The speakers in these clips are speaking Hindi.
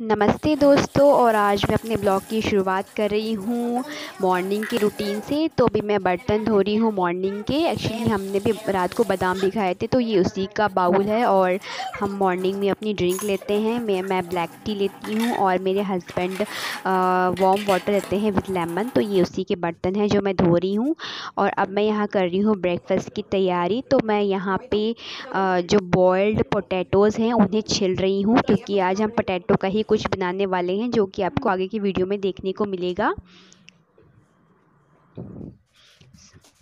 नमस्ते दोस्तों, और आज मैं अपने ब्लॉग की शुरुआत कर रही हूँ मॉर्निंग की रूटीन से। तो अभी मैं बर्तन धो रही हूँ मॉर्निंग के। एक्चुअली हमने भी रात को बादाम भी खाए थे तो ये उसी का बाउल है। और हम मॉर्निंग में अपनी ड्रिंक लेते हैं। मैं मैं ब्लैक टी लेती हूँ और मेरे हस्बैंड वार्म वाटर लेते हैं विद लेमन तो ये उसी के बर्तन हैं जो मैं धो रही हूँ। और अब मैं यहाँ कर रही हूँ ब्रेकफास्ट की तैयारी। तो मैं यहाँ पर जो बॉयल्ड पोटैटोज़ हैं, उन्हें छिल रही हूँ, क्योंकि आज हम पोटैटो का ही कुछ बनाने वाले हैं जो कि आपको आगे की वीडियो में देखने को मिलेगा।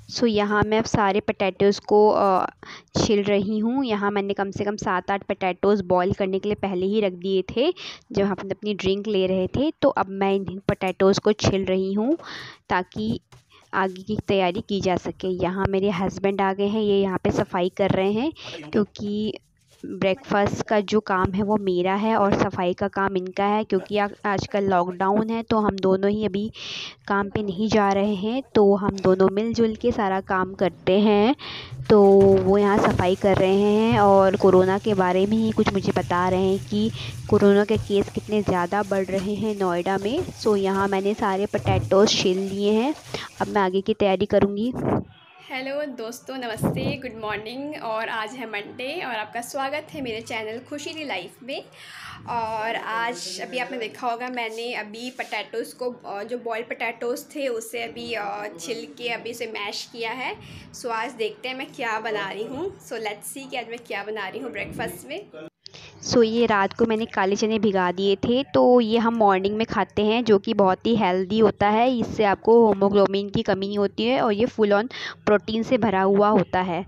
सो so, यहाँ मैं अब सारे पटैटोज़ को छिल रही हूँ। यहाँ मैंने कम से कम सात आठ पटैटोज़ बॉईल करने के लिए पहले ही रख दिए थे जब हम अपनी ड्रिंक ले रहे थे। तो अब मैं इन पटैटोज़ को छिल रही हूँ ताकि आगे की तैयारी की जा सके। यहाँ मेरे हस्बैंड आ गए हैं ये यहाँ पे सफ़ाई कर रहे हैं क्योंकि ब्रेकफास्ट का जो काम है वो मेरा है और सफ़ाई का काम इनका है, क्योंकि आजकल लॉकडाउन है तो हम दोनों ही अभी काम पे नहीं जा रहे हैं तो हम दोनों मिलजुल के सारा काम करते हैं। तो वो यहाँ सफ़ाई कर रहे हैं और कोरोना के बारे में ही कुछ मुझे बता रहे हैं कि कोरोना के केस कितने ज़्यादा बढ़ रहे हैं नोएडा में। सो यहाँ मैंने सारे पटैटोज़ छील लिए हैं। अब मैं आगे की तैयारी करूँगी। हेलो दोस्तों, नमस्ते, गुड मॉर्निंग, और आज है मंडे और आपका स्वागत है मेरे चैनल खुशी दी लाइफ में। और आज अभी आपने देखा होगा, मैंने अभी पटैटोज़ को जो बॉयल पटैटोज़ थे, उसे अभी छिल के अभी उसे मैश किया है। सो आज देखते हैं मैं क्या बना रही हूँ। सो लेट्स सी कि आज मैं क्या बना रही हूँ ब्रेकफास्ट में। सो ये रात को मैंने काले चने भिगा दिए थे। तो ये हम मॉर्निंग में खाते हैं जो कि बहुत ही हेल्दी होता है। इससे आपको होमोग्लोबिन की कमी नहीं होती है और ये फुल ऑन प्रोटीन से भरा हुआ होता है।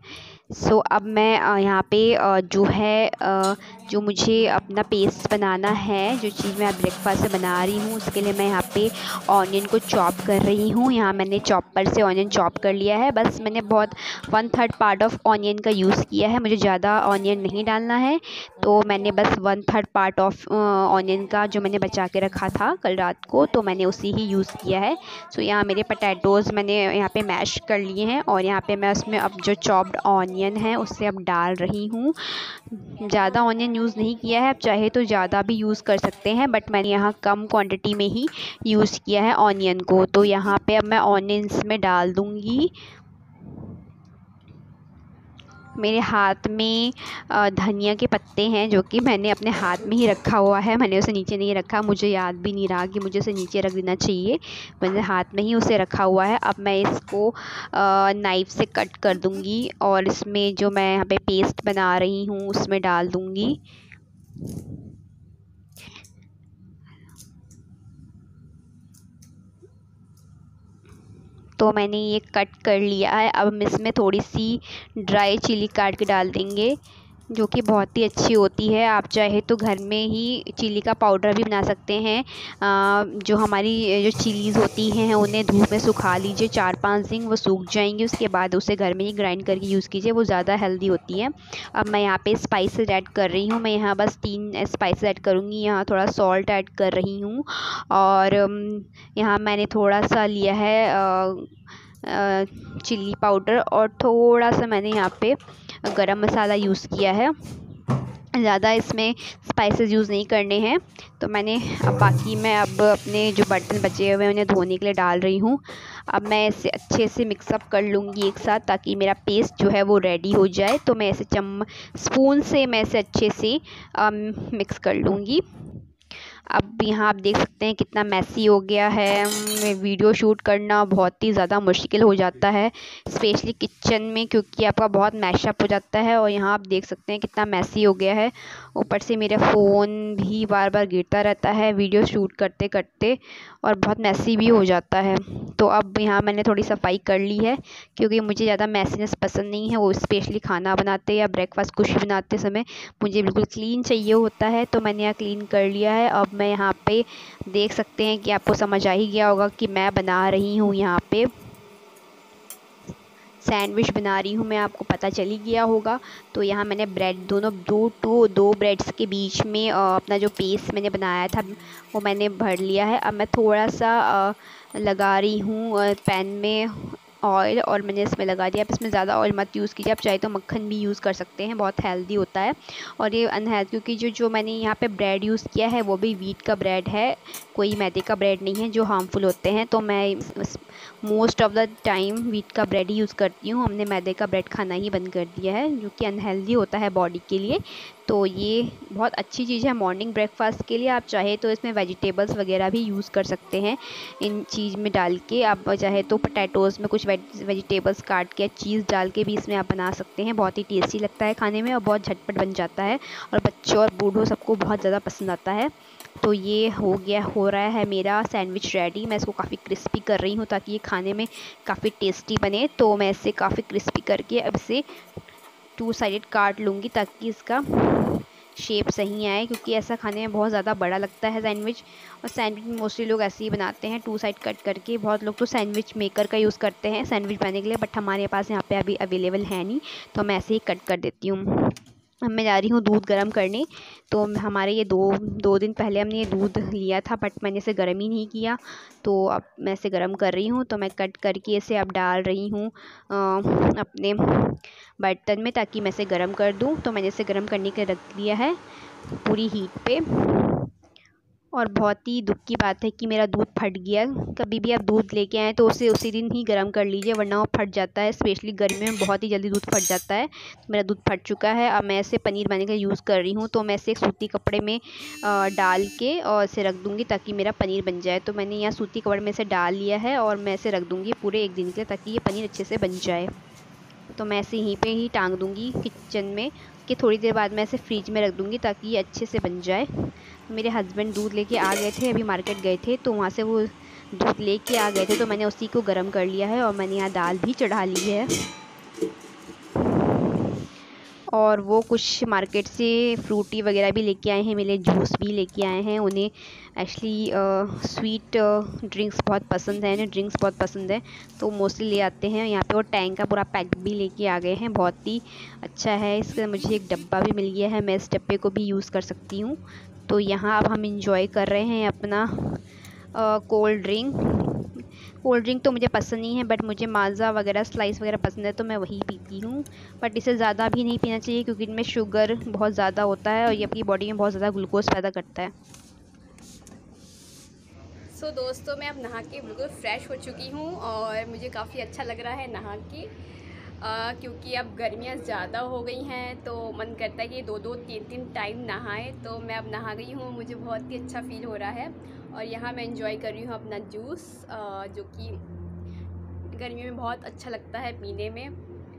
सो so, अब मैं यहाँ पे जो है जो मुझे अपना पेस्ट बनाना है, जो चीज़ मैं ब्रेकफास्ट से बना रही हूँ, उसके लिए मैं यहाँ पे ऑनियन को चॉप कर रही हूँ। यहाँ मैंने चॉपर से ऑनियन चॉप कर लिया है। बस मैंने बहुत one third part of onion का यूज़ किया है। मुझे ज़्यादा ऑनियन नहीं डालना है। तो मैंने बस one third part of onion का जो मैंने बचा के रखा था कल रात को तो मैंने उसी ही यूज़ किया है। सो यहाँ मेरे पटैटोज़ मैंने यहाँ पर मैश कर लिए हैं और यहाँ पर मैं उसमें अब जो चॉप्ड ऑनियन है, उससे अब डाल रही हूँ। ज़्यादा ऑनियन यूज़ नहीं किया है। आप चाहे तो ज़्यादा भी यूज़ कर सकते हैं बट मैंने यहाँ कम क्वांटिटी में ही यूज़ किया है ऑनियन को। तो यहाँ पे अब मैं ऑनियंस में डाल दूँगी। मेरे हाथ में धनिया के पत्ते हैं जो कि मैंने अपने हाथ में ही रखा हुआ है। मैंने उसे नीचे नहीं रखा, मुझे याद भी नहीं रहा कि मुझे उसे नीचे रख देना चाहिए। मैंने हाथ में ही उसे रखा हुआ है। अब मैं इसको नाइफ़ से कट कर दूँगी और इसमें जो मैं यहाँ पे पेस्ट बना रही हूँ, उसमें डाल दूँगी। तो मैंने ये कट कर लिया है। अब हम इसमें थोड़ी सी ड्राई चिली काट के डाल देंगे। जो कि बहुत ही अच्छी होती है। आप चाहे तो घर में ही चिली का पाउडर भी बना सकते हैं। जो हमारी जो चिलीज़ होती हैं, उन्हें धूप में सुखा लीजिए, चार पाँच दिन वो सूख जाएँगी, उसके बाद उसे घर में ही ग्राइंड करके यूज़ कीजिए, वो ज़्यादा हेल्दी होती है। अब मैं यहाँ पे स्पाइसेस ऐड कर रही हूँ, मैं यहाँ बस तीन स्पाइसेस ऐड करूँगी, यहाँ थोड़ा सॉल्ट ऐड कर रही हूँ। और यहाँ मैंने थोड़ा सा लिया है चिल्ली पाउडर, और थोड़ा सा मैंने यहाँ पे गरम मसाला यूज़ किया है। ज़्यादा इसमें स्पाइसेस यूज़ नहीं करने हैं। तो मैंने अब बाकी मैं अब अपने जो बर्तन बचे हुए हैं, उन्हें धोने के लिए डाल रही हूँ। अब मैं इसे अच्छे से मिक्सअप कर लूँगी एक साथ, ताकि मेरा पेस्ट जो है वो रेडी हो जाए। तो मैं इसे चम स्पून से मैं इसे अच्छे से मिक्स कर लूँगी। अब यहाँ आप देख सकते हैं कितना मैसी हो गया है। वीडियो शूट करना बहुत ही ज़्यादा मुश्किल हो जाता है स्पेशली किचन में क्योंकि आपका बहुत मैशअप हो जाता है और यहाँ आप देख सकते हैं कितना मैसी हो गया है। ऊपर से मेरा फ़ोन भी बार बार गिरता रहता है वीडियो शूट करते करते और बहुत मैसी भी हो जाता है। तो अब यहाँ मैंने थोड़ी सफ़ाई कर ली है क्योंकि मुझे ज़्यादा मैसीनेस पसंद नहीं है। वो स्पेशली खाना बनाते या ब्रेकफास्ट कुछ बनाते समय मुझे बिल्कुल क्लीन चाहिए होता है। तो मैंने यहाँ क्लीन कर लिया है। अब मैं यहाँ पे देख सकते हैं कि आपको समझ आ ही गया होगा कि मैं बना रही हूँ यहाँ पे। सैंडविच बना रही हूँ मैं, आपको पता चल ही गया होगा। तो यहाँ मैंने ब्रेड, दोनों, दो टू दो ब्रेड्स के बीच में अपना जो पेस्ट मैंने बनाया था, वो मैंने भर लिया है। अब मैं थोड़ा सा लगा रही हूँ पैन में। ऑयल और मैंने इसमें लगा दिया। आप इसमें ज़्यादा ऑयल मत यूज़ कीजिए। आप चाहे तो मक्खन भी यूज़ कर सकते हैं। बहुत हेल्दी होता है। और ये अनहेल्थ क्योंकि जो जो मैंने यहाँ पे ब्रेड यूज़ किया है, वो भी वीट का ब्रेड है। कोई मैदे का ब्रेड नहीं है जो हार्मफुल होते हैं। तो मैं most of the time wheat का ब्रेड ही यूज़ करती हूँ। हमने मैदे का ब्रेड खाना ही बंद कर दिया है, जो कि अनहेल्दी होता है बॉडी के लिए। तो ये बहुत अच्छी चीज़ है मॉर्निंग ब्रेकफास्ट के लिए। आप चाहे तो इसमें वेजिटेबल्स वगैरह भी यूज़ कर सकते हैं इन चीज़ में डाल के। आप चाहे तो पटैटोज़ में कुछ वेजिटेबल्स काट के चीज़ डाल के भी इसमें आप बना सकते हैं। बहुत ही टेस्टी लगता है खाने में और बहुत झटपट बन जाता है। और बच्चों और बूढ़ों सबको बहुत ज़्यादा पसंद आता है। तो ये हो गया, हो रहा है मेरा सैंडविच रेडी मैं इसको काफ़ी क्रिस्पी कर रही हूँ ताकि ये खाने में काफ़ी टेस्टी बने। तो मैं इसे काफ़ी क्रिस्पी करके अब इसे टू साइडेड काट लूँगी ताकि इसका शेप सही आए, क्योंकि ऐसा खाने में बहुत ज़्यादा बड़ा लगता है सैंडविच और सैंडविच मोस्टली लोग ऐसे ही बनाते हैं टू साइड कट करके। बहुत लोग तो सैंडविच मेकर का यूज़ करते हैं सैंडविच बनाने के लिए बट हमारे पास यहाँ पे अभी अवेलेबल है नहीं तो मैं ऐसे ही कट कर देती हूँ। अब मैं जा रही हूँ दूध गर्म करने। तो हमारे ये दो दो दिन पहले हमने ये दूध लिया था, बट मैंने इसे गर्म ही नहीं किया। तो अब मैं इसे गर्म कर रही हूँ तो मैं कट करके इसे अब डाल रही हूँ अपने बर्तन में, ताकि मैं इसे गर्म कर दूँ। तो मैंने इसे गर्म करने के रख लिया है, पूरी हीट पे। और बहुत ही दुख की बात है कि मेरा दूध फट गया। कभी भी आप दूध लेके आएँ तो उसे उसी दिन ही गर्म कर लीजिए, वरना वो फट जाता है। स्पेशली गर्मी में बहुत ही जल्दी दूध फट जाता है। मेरा दूध फट चुका है। अब मैं इसे पनीर बनाने का यूज़ कर रही हूँ तो मैं इसे एक सूती कपड़े में डाल के और इसे रख दूँगी ताकि मेरा पनीर बन जाए। तो मैंने यहाँ सूती कपड़े में इसे डाल लिया है और मैं इसे रख दूँगी पूरे एक दिन के लिए ताकि ये पनीर अच्छे से बन जाए। तो मैं इसे यहीं पे ही टांग दूँगी किचन में कि थोड़ी देर बाद मैं इसे फ्रिज में रख दूँगी ताकि ये अच्छे से बन जाए। मेरे हस्बैंड दूध लेके आ गए थे, अभी मार्केट गए थे तो वहाँ से वो दूध लेके आ गए थे तो मैंने उसी को गर्म कर लिया है और मैंने यहाँ दाल भी चढ़ा ली है। और वो कुछ मार्केट से फ्रूटी वगैरह भी लेके आए हैं, मेरे जूस भी लेके आए हैं, उन्हें एक्चुअली स्वीट ड्रिंक्स बहुत पसंद है, इन्हें ड्रिंक्स बहुत पसंद है तो मोस्टली ले आते हैं। यहाँ पे वो टैंक का पूरा पैक भी लेके आ गए हैं, बहुत ही अच्छा है। इसका मुझे एक डब्बा भी मिल गया है, मैं इस डब्बे को भी यूज़ कर सकती हूँ। तो यहाँ अब हम इंजॉय कर रहे हैं अपना कोल्ड ड्रिंक कोल्ड ड्रिंक तो मुझे पसंद नहीं है बट मुझे माज़ा वगैरह स्लाइस वगैरह पसंद है तो मैं वही पीती हूँ। बट इसे ज़्यादा भी नहीं पीना चाहिए क्योंकि इनमें शुगर बहुत ज़्यादा होता है और ये अपनी बॉडी में बहुत ज़्यादा ग्लूकोज पैदा करता है। सो so, दोस्तों मैं अब नहा के बिल्कुल फ़्रेश हो चुकी हूँ और मुझे काफ़ी अच्छा लग रहा है नहा के। क्योंकि अब गर्मियाँ ज़्यादा हो गई हैं तो मन करता है कि दो दो तीन तीन टाइम नहाएँ तो मैं अब नहा गई हूँ मुझे बहुत ही अच्छा फील हो रहा है। और यहाँ मैं इंजॉय कर रही हूँ अपना जूस जो कि गर्मियों में बहुत अच्छा लगता है पीने में।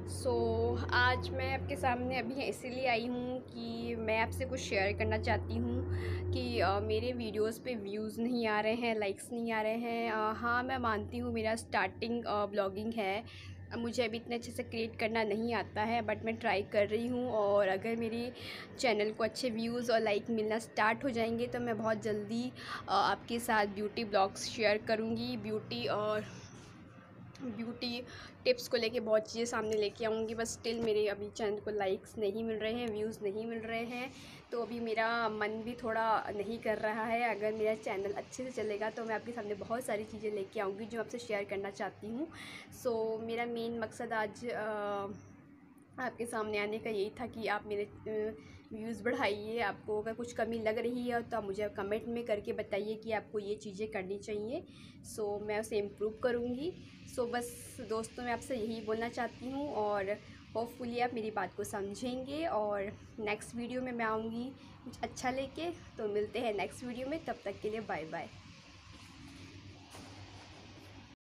सो so, आज मैं आपके सामने अभी इसीलिए आई हूँ कि मैं आपसे कुछ शेयर करना चाहती हूँ कि आ, मेरे वीडियोस पे व्यूज़ नहीं आ रहे हैं लाइक्स नहीं आ रहे हैं। आ, हाँ मैं मानती हूँ मेरा स्टार्टिंग ब्लॉगिंग है। मुझे अभी इतने अच्छे से क्रिएट करना नहीं आता है बट मैं ट्राई कर रही हूँ और अगर मेरी चैनल को अच्छे व्यूज़ और लाइक मिलना स्टार्ट हो जाएँगे तो मैं बहुत जल्दी आपके साथ ब्यूटी ब्लॉग्स शेयर करूँगी। ब्यूटी और ब्यूटी टिप्स को लेके बहुत चीज़ें सामने लेके आऊँगी। बस स्टिल मेरे अभी चैनल को लाइक्स नहीं मिल रहे हैं व्यूज़ नहीं मिल रहे हैं। तो अभी मेरा मन भी थोड़ा नहीं कर रहा है। अगर मेरा चैनल अच्छे से चलेगा तो मैं आपके सामने बहुत सारी चीज़ें लेके आऊँगी जो आपसे शेयर करना चाहती हूँ। सो मेरा मेन मकसद आज आ, आपके सामने आने का यही था कि आप मेरे व्यूज़ बढ़ाइए, आपको अगर कुछ कमी लग रही है तो आप मुझे कमेंट में करके बताइए कि आपको ये चीज़ें करनी चाहिए। सो, मैं उसे इम्प्रूव करूँगी। सो, बस दोस्तों, मैं आपसे यही बोलना चाहती हूँ और होपफुली आप मेरी बात को समझेंगे और नेक्स्ट वीडियो में मैं आऊँगी कुछ अच्छा लेके। तो मिलते हैं नेक्स्ट वीडियो में। तब तक के लिए बाय बाय